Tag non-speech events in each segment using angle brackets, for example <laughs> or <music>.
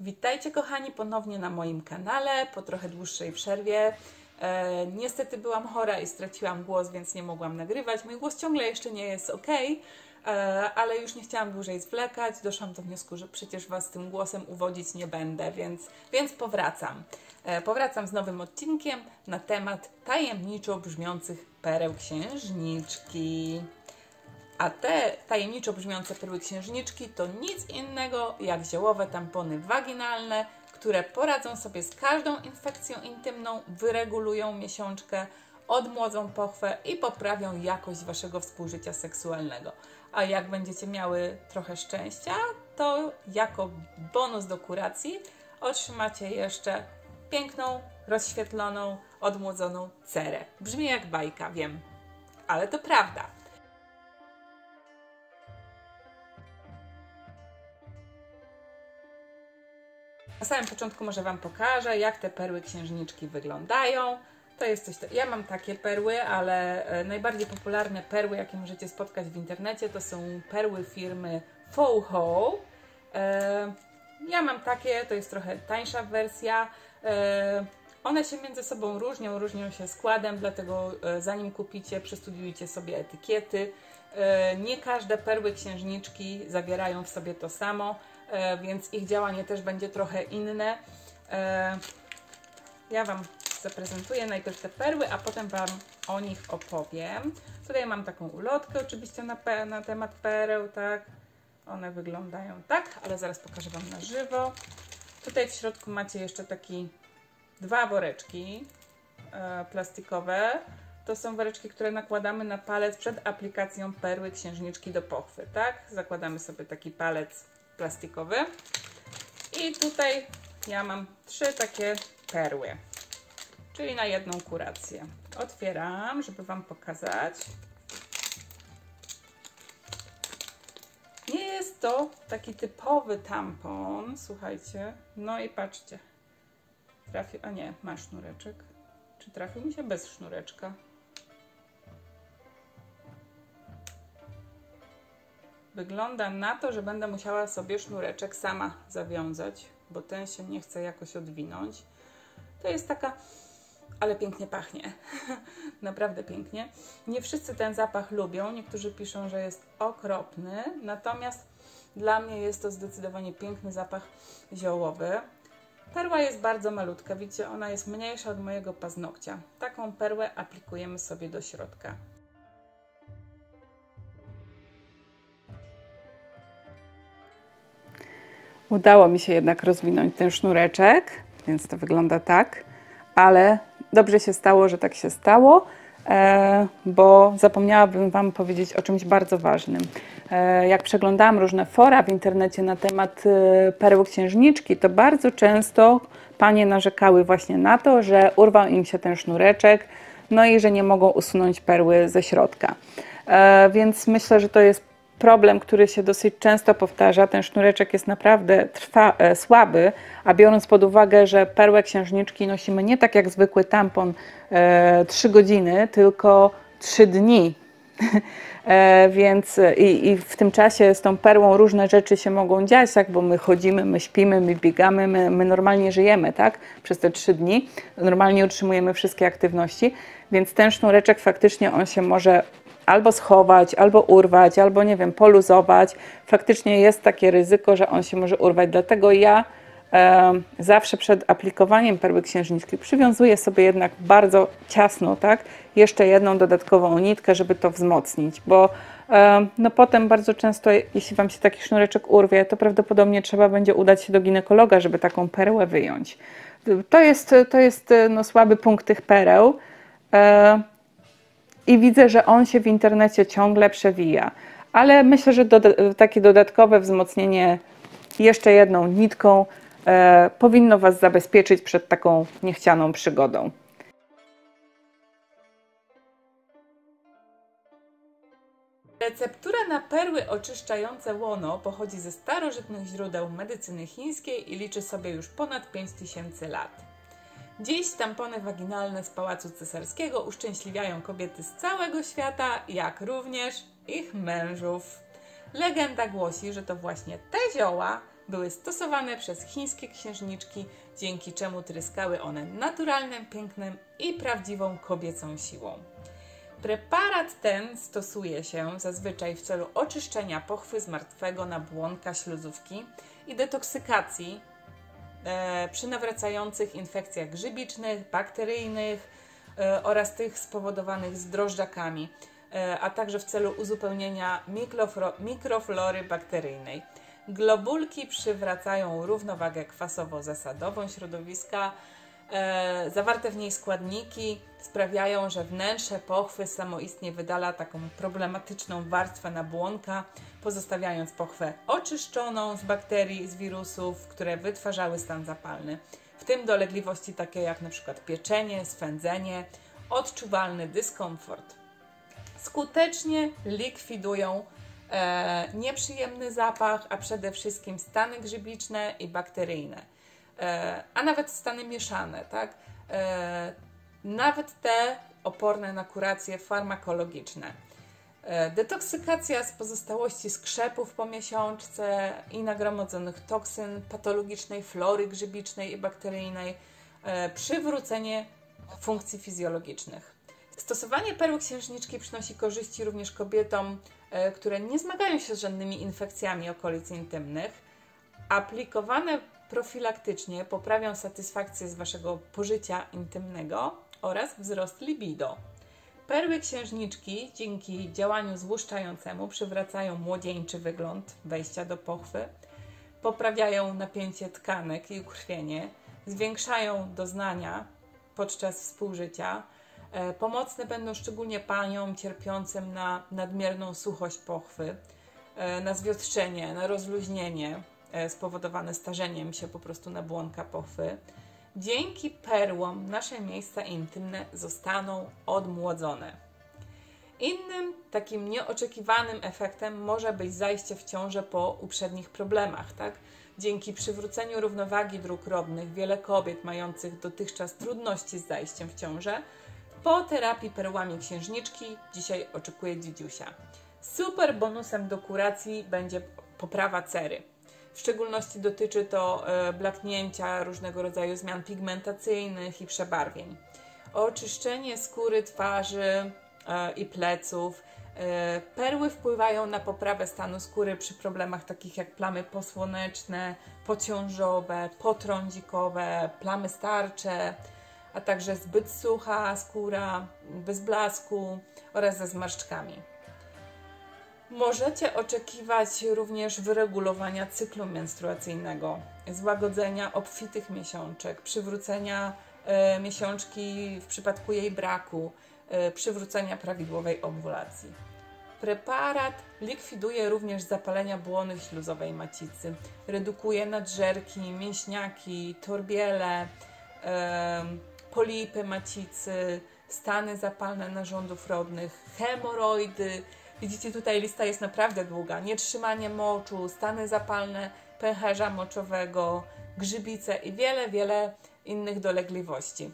Witajcie kochani ponownie na moim kanale po trochę dłuższej przerwie. E, niestety byłam chora i straciłam głos, więc nie mogłam nagrywać. Mój głos ciągle jeszcze nie jest ok, e, ale już nie chciałam dłużej zwlekać. Doszłam do wniosku, że przecież Was tym głosem uwodzić nie będę, więc, więc powracam. E, powracam z nowym odcinkiem na temat tajemniczo brzmiących pereł księżniczki. A te tajemniczo brzmiące perły księżniczki to nic innego jak ziołowe tampony waginalne, które poradzą sobie z każdą infekcją intymną, wyregulują miesiączkę, odmłodzą pochwę i poprawią jakość waszego współżycia seksualnego. A jak będziecie miały trochę szczęścia, to jako bonus do kuracji otrzymacie jeszcze piękną, rozświetloną, odmłodzoną cerę. Brzmi jak bajka, wiem, ale to prawda. Na samym początku może Wam pokażę, jak te perły księżniczki wyglądają. To jest coś, to... ja mam takie perły, ale e, najbardziej popularne perły, jakie możecie spotkać w internecie, to są perły firmy Faux e, Ja mam takie, to jest trochę tańsza wersja. E, one się między sobą różnią, różnią się składem, dlatego zanim kupicie, przestudiujcie sobie etykiety. Nie każde perły księżniczki zawierają w sobie to samo. E, więc ich działanie też będzie trochę inne. E, ja Wam zaprezentuję najpierw te perły, a potem Wam o nich opowiem. Tutaj mam taką ulotkę oczywiście na, na temat pereł, tak. One wyglądają tak, ale zaraz pokażę Wam na żywo. Tutaj w środku macie jeszcze taki dwa woreczki e, plastikowe. To są woreczki, które nakładamy na palec przed aplikacją perły księżniczki do pochwy, tak? Zakładamy sobie taki palec plastikowy. I tutaj ja mam trzy takie perły, czyli na jedną kurację. Otwieram, żeby Wam pokazać. Nie jest to taki typowy tampon, słuchajcie. No i patrzcie. Trafił, a nie, ma sznureczek. Czy trafił mi się bez sznureczka? Wygląda na to, że będę musiała sobie sznureczek sama zawiązać, bo ten się nie chce jakoś odwinąć. To jest taka, ale pięknie pachnie. <laughs> Naprawdę pięknie. Nie wszyscy ten zapach lubią. Niektórzy piszą, że jest okropny, natomiast dla mnie jest to zdecydowanie piękny zapach ziołowy. Perła jest bardzo malutka, widzicie, ona jest mniejsza od mojego paznokcia. Taką perłę aplikujemy sobie do środka. Udało mi się jednak rozwinąć ten sznureczek, więc to wygląda tak, ale dobrze się stało, że tak się stało, e, bo zapomniałabym Wam powiedzieć o czymś bardzo ważnym. E, jak przeglądałam różne fora w internecie na temat e, perły księżniczki, to bardzo często panie narzekały właśnie na to, że urwał im się ten sznureczek, no i że nie mogą usunąć perły ze środka. Więc myślę, że to jest problem, który się dosyć często powtarza. Ten sznureczek jest naprawdę trwa, e, słaby, a biorąc pod uwagę, że perłę księżniczki nosimy nie tak jak zwykły tampon e, 3 godziny, tylko 3 dni. <laughs> e, więc i, i, w tym czasie z tą perłą różne rzeczy się mogą dziać, tak? bo my chodzimy, my śpimy, my biegamy, my, my normalnie żyjemy tak? przez te 3 dni. Normalnie utrzymujemy wszystkie aktywności, więc ten sznureczek faktycznie on się może albo schować, albo urwać, albo nie wiem, poluzować. Faktycznie jest takie ryzyko, że on się może urwać. Dlatego ja e, zawsze przed aplikowaniem perły księżniczki przywiązuję sobie jednak bardzo ciasno, tak, jeszcze jedną dodatkową nitkę, żeby to wzmocnić, bo e, no potem bardzo często, jeśli Wam się taki sznureczek urwie, to prawdopodobnie trzeba będzie udać się do ginekologa, żeby taką perłę wyjąć. To jest, to jest no, słaby punkt tych pereł. E, i widzę, że on się w internecie ciągle przewija. Ale myślę, że do, takie dodatkowe wzmocnienie jeszcze jedną nitką e, powinno Was zabezpieczyć przed taką niechcianą przygodą. Receptura na perły oczyszczające łono pochodzi ze starożytnych źródeł medycyny chińskiej i liczy sobie już ponad 5000 lat. Dziś tampony waginalne z Pałacu Cesarskiego uszczęśliwiają kobiety z całego świata, jak również ich mężów. Legenda głosi, że to właśnie te zioła były stosowane przez chińskie księżniczki, dzięki czemu tryskały one naturalnym pięknem i prawdziwą kobiecą siłą. Preparat ten stosuje się zazwyczaj w celu oczyszczenia pochwy z martwego nabłonka śluzówki i detoksykacji przy nawracających infekcjach grzybicznych, bakteryjnych e, oraz tych spowodowanych zdrożdżakami, e, a także w celu uzupełnienia mikroflory bakteryjnej. Globulki przywracają równowagę kwasowo-zasadową środowiska, E, zawarte w niej składniki sprawiają, że wnętrze pochwy samoistnie wydala taką problematyczną warstwę nabłonka, pozostawiając pochwę oczyszczoną z bakterii, z wirusów, które wytwarzały stan zapalny. W tym dolegliwości takie jak np. pieczenie, swędzenie, odczuwalny dyskomfort. Skutecznie likwidują e, nieprzyjemny zapach, a przede wszystkim stany grzybiczne i bakteryjne a nawet stany mieszane, tak? E, nawet te oporne na kuracje farmakologiczne. E, detoksykacja z pozostałości skrzepów po miesiączce i nagromadzonych toksyn, patologicznej flory grzybicznej i bakteryjnej, przywrócenie funkcji fizjologicznych. Stosowanie perły księżniczki przynosi korzyści również kobietom, które nie zmagają się z żadnymi infekcjami okolic intymnych. Aplikowane profilaktycznie poprawią satysfakcję z Waszego pożycia intymnego oraz wzrost libido. Perły księżniczki dzięki działaniu złuszczającemu przywracają młodzieńczy wygląd wejścia do pochwy, poprawiają napięcie tkanek i ukrwienie, zwiększają doznania podczas współżycia. E, pomocne będą szczególnie paniom cierpiącym na nadmierną suchość pochwy, e, na zwietrzenie, na rozluźnienie, spowodowane starzeniem się po prostu nabłonka pochwy, dzięki perłom nasze miejsca intymne zostaną odmłodzone. Innym takim nieoczekiwanym efektem może być zajście w ciążę po uprzednich problemach, tak? Dzięki przywróceniu równowagi dróg rodnych wiele kobiet mających dotychczas trudności z zajściem w ciążę po terapii perłami księżniczki dzisiaj oczekuje dzidziusia. Super bonusem do kuracji będzie poprawa cery. W szczególności dotyczy to e, blaknięcia, różnego rodzaju zmian pigmentacyjnych i przebarwień. Oczyszczenie skóry, twarzy e, i pleców. E, perły wpływają na poprawę stanu skóry przy problemach takich jak plamy posłoneczne, pociążowe, potrądzikowe, plamy starcze, a także zbyt sucha skóra, bez blasku oraz ze zmarszczkami. Możecie oczekiwać również wyregulowania cyklu menstruacyjnego, złagodzenia obfitych miesiączek, przywrócenia e, miesiączki w przypadku jej braku, e, przywrócenia prawidłowej owulacji. Preparat likwiduje również zapalenia błony śluzowej macicy, redukuje nadżerki, mięśniaki, torbiele, e, polipy macicy, stany zapalne narządów rodnych, hemoroidy, Widzicie, tutaj lista jest naprawdę długa. Nietrzymanie moczu, stany zapalne pęcherza moczowego, grzybice i wiele, wiele innych dolegliwości.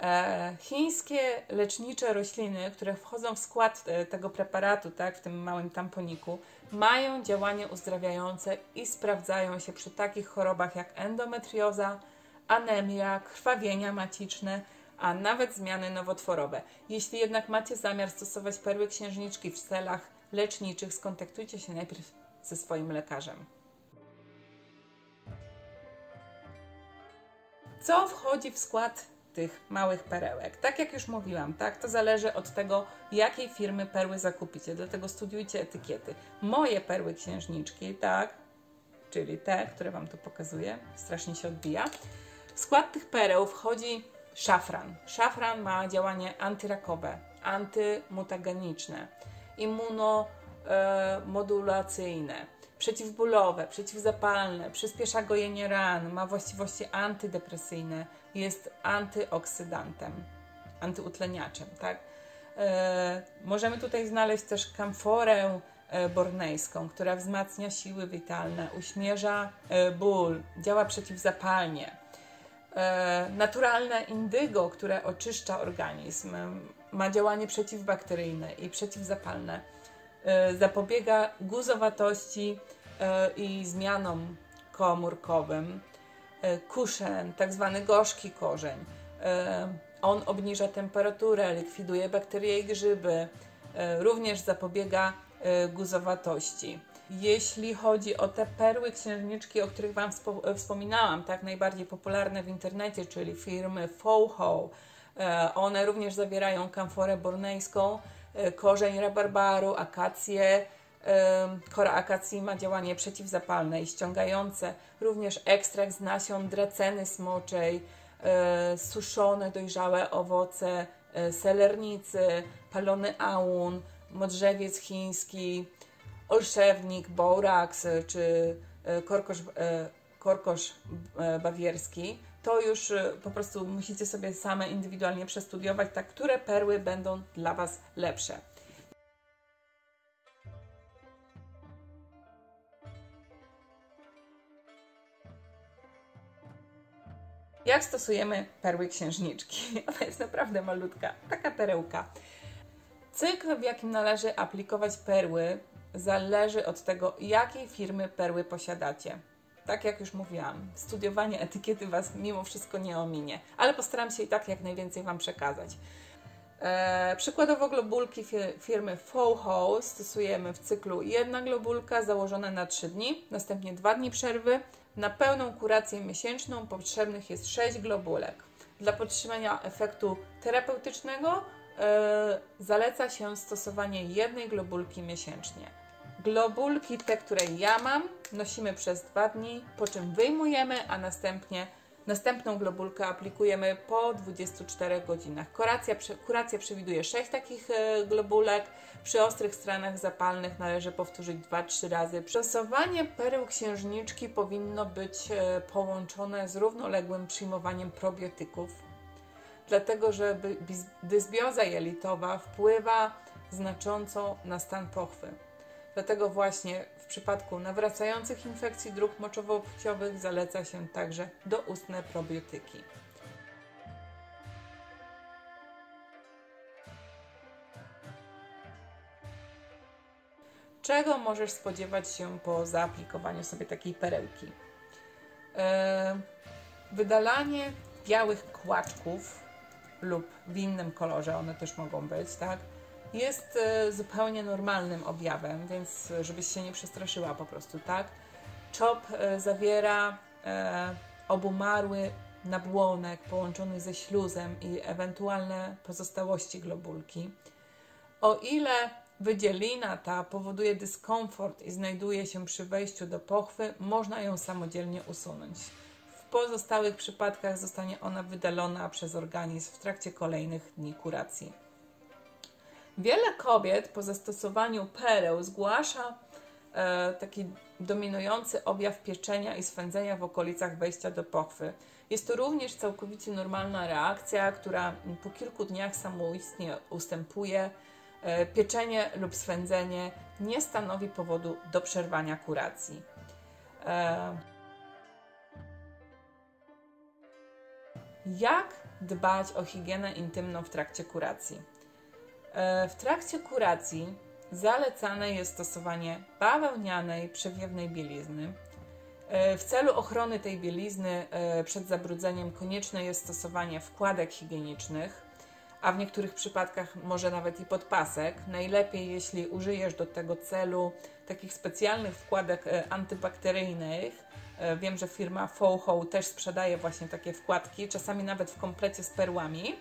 E, chińskie lecznicze rośliny, które wchodzą w skład e, tego preparatu, tak, w tym małym tamponiku, mają działanie uzdrawiające i sprawdzają się przy takich chorobach jak endometrioza, anemia, krwawienia maciczne, a nawet zmiany nowotworowe. Jeśli jednak macie zamiar stosować perły księżniczki w celach leczniczych, skontaktujcie się najpierw ze swoim lekarzem. Co wchodzi w skład tych małych perełek? Tak jak już mówiłam, tak, to zależy od tego, jakiej firmy perły zakupicie. Dlatego studiujcie etykiety. Moje perły księżniczki, tak, czyli te, które Wam tu pokazuję, strasznie się odbija. W skład tych pereł wchodzi Szafran. Szafran ma działanie antyrakowe, antymutageniczne, immunomodulacyjne, przeciwbólowe, przeciwzapalne, przyspiesza gojenie ran, ma właściwości antydepresyjne, jest antyoksydantem, antyutleniaczem, tak? E, możemy tutaj znaleźć też kamforę e, bornejską, która wzmacnia siły witalne, uśmierza e, ból, działa przeciwzapalnie naturalne indygo, które oczyszcza organizm, ma działanie przeciwbakteryjne i przeciwzapalne, e, zapobiega guzowatości e, i zmianom komórkowym. E, kuszen, tak zwany gorzki korzeń. E, on obniża temperaturę, likwiduje bakterie i grzyby, e, również zapobiega guzowatości. Jeśli chodzi o te perły księżniczki, o których Wam wspominałam, tak najbardziej popularne w internecie, czyli firmy Fouho, one również zawierają kamforę bornejską, korzeń rabarbaru, akację, Kora akacji ma działanie przeciwzapalne i ściągające, również ekstrakt z nasion draceny smoczej, e, suszone, dojrzałe owoce e, selernicy, palony aun, modrzewiec chiński, olszewnik, borax czy e, korkosz, korkosz bawierski. To już po prostu musicie sobie same indywidualnie przestudiować, tak, które perły będą dla Was lepsze. Jak stosujemy perły księżniczki? <laughs> Ona jest naprawdę malutka, taka perełka. Cykl, w jakim należy aplikować perły, zależy od tego, jakiej firmy perły posiadacie. Tak jak już mówiłam, studiowanie etykiety Was mimo wszystko nie ominie, ale postaram się i tak jak najwięcej Wam przekazać. E, przykładowo globulki firmy Fouho stosujemy w cyklu jedna globulka założona na 3 dni, następnie 2 dni przerwy. Na pełną kurację miesięczną potrzebnych jest 6 globulek. Dla podtrzymania efektu terapeutycznego e, zaleca się stosowanie jednej globulki miesięcznie. Globulki, te, które ja mam, nosimy przez 2 dni, po czym wyjmujemy, a następnie Następną globulkę aplikujemy po 24 godzinach. Kuracja, kuracja przewiduje 6 takich e, globulek. Przy ostrych stranach zapalnych należy powtórzyć 2-3 razy. Stosowanie pereł księżniczki powinno być e, połączone z równoległym przyjmowaniem probiotyków, dlatego że dysbioza jelitowa wpływa znacząco na stan pochwy. Dlatego właśnie w przypadku nawracających infekcji dróg moczowo-płciowych zaleca się także doustne probiotyki. Czego możesz spodziewać się po zaaplikowaniu sobie takiej perełki? E, wydalanie białych kłaczków lub w innym kolorze, one też mogą być, tak? Jest e, zupełnie normalnym objawem, więc e, żebyś się nie przestraszyła po prostu, tak? Czop e, zawiera obumarły nabłonek połączony ze śluzem i ewentualne pozostałości globulki. O ile wydzielina ta powoduje dyskomfort i znajduje się przy wejściu do pochwy, można ją samodzielnie usunąć. W pozostałych przypadkach zostanie ona wydalona przez organizm w trakcie kolejnych dni kuracji. Wiele kobiet po zastosowaniu pereł zgłasza e, taki dominujący objaw pieczenia i swędzenia w okolicach wejścia do pochwy. Jest to również całkowicie normalna reakcja, która po kilku dniach samoistnie ustępuje. E, pieczenie lub swędzenie nie stanowi powodu do przerwania kuracji. E, jak dbać o higienę intymną w trakcie kuracji? E, w trakcie kuracji zalecane jest stosowanie bawełnianej, przewiewnej bielizny. E, w celu ochrony tej bielizny e, przed zabrudzeniem konieczne jest stosowanie wkładek higienicznych, a w niektórych przypadkach może nawet i podpasek. Najlepiej, jeśli użyjesz do tego celu takich specjalnych wkładek antybakteryjnych. Wiem, że firma Fouho też sprzedaje właśnie takie wkładki, czasami nawet w komplecie z perłami.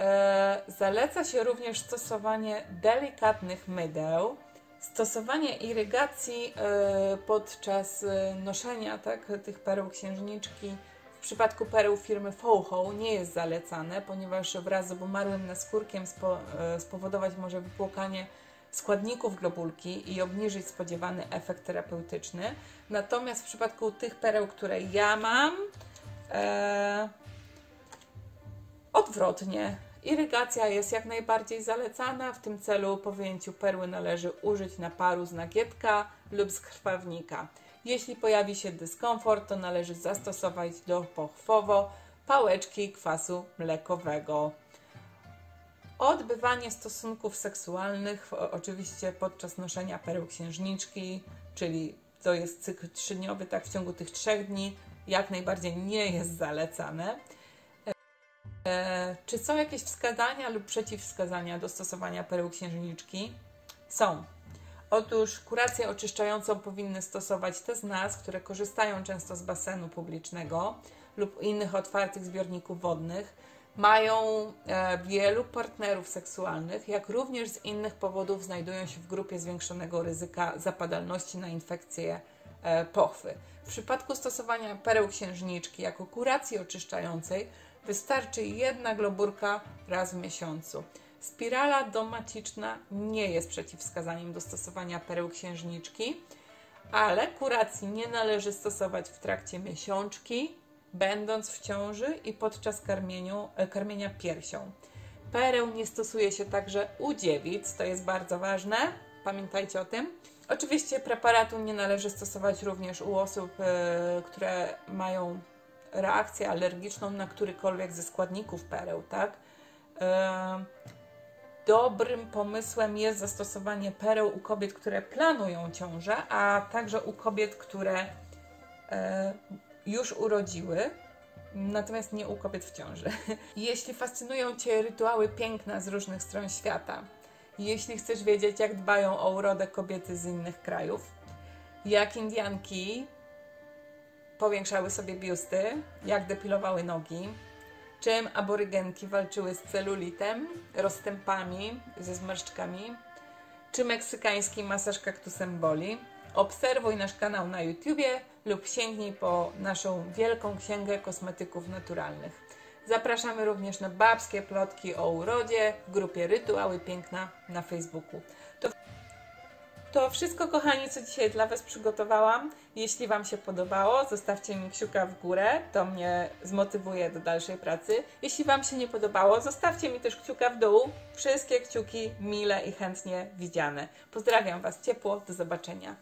E, zaleca się również stosowanie delikatnych mydeł, stosowanie irygacji e, podczas e, noszenia tak, tych pereł księżniczki. W przypadku pereł firmy Fouho nie jest zalecane, ponieważ wraz z obumarłym naskórkiem spo, spowodować może wypłukanie składników globulki i obniżyć spodziewany efekt terapeutyczny. Natomiast w przypadku tych pereł, które ja mam, e, Odwrotnie, irygacja jest jak najbardziej zalecana. W tym celu po wyjęciu perły należy użyć naparu z nagietka lub z krwawnika. Jeśli pojawi się dyskomfort, to należy zastosować dopochwowo pałeczki kwasu mlekowego. Odbywanie stosunków seksualnych, oczywiście podczas noszenia pereł księżniczki, czyli to jest cykl trzydniowy, tak w ciągu tych trzech dni jak najbardziej nie jest zalecane. E, czy są jakieś wskazania lub przeciwwskazania do stosowania pereł księżniczki? Są. Otóż kurację oczyszczającą powinny stosować te z nas, które korzystają często z basenu publicznego lub innych otwartych zbiorników wodnych, mają e, wielu partnerów seksualnych, jak również z innych powodów znajdują się w grupie zwiększonego ryzyka zapadalności na infekcje pochwy. W przypadku stosowania pereł księżniczki jako kuracji oczyszczającej wystarczy jedna globurka raz w miesiącu. Spirala domaciczna nie jest przeciwwskazaniem do stosowania pereł księżniczki, ale kuracji nie należy stosować w trakcie miesiączki, będąc w ciąży i podczas karmieniu, e, karmienia piersią. Pereł nie stosuje się także u dziewic, to jest bardzo ważne, pamiętajcie o tym. Oczywiście preparatu nie należy stosować również u osób, e, które mają reakcję alergiczną na którykolwiek ze składników pereł, tak? E, dobrym pomysłem jest zastosowanie pereł u kobiet, które planują ciążę, a także u kobiet, które już urodziły, natomiast nie u kobiet w ciąży. <laughs> Jeśli fascynują Cię rytuały piękna z różnych stron świata, jeśli chcesz wiedzieć, jak dbają o urodę kobiety z innych krajów, jak Indianki powiększały sobie biusty, jak depilowały nogi, czym aborygenki walczyły z celulitem, rozstępami, ze zmarszczkami, czy meksykański masaż kaktusem boli, obserwuj nasz kanał na YouTubie lub sięgnij po naszą wielką księgę kosmetyków naturalnych. Zapraszamy również na babskie plotki o urodzie w grupie Rytuały Piękna na Facebooku. To, wszystko, kochani, co dzisiaj dla Was przygotowałam. Jeśli Wam się podobało, zostawcie mi kciuka w górę, to mnie zmotywuje do dalszej pracy. Jeśli Wam się nie podobało, zostawcie mi też kciuka w dół. Wszystkie kciuki mile i chętnie widziane. Pozdrawiam Was ciepło, do zobaczenia.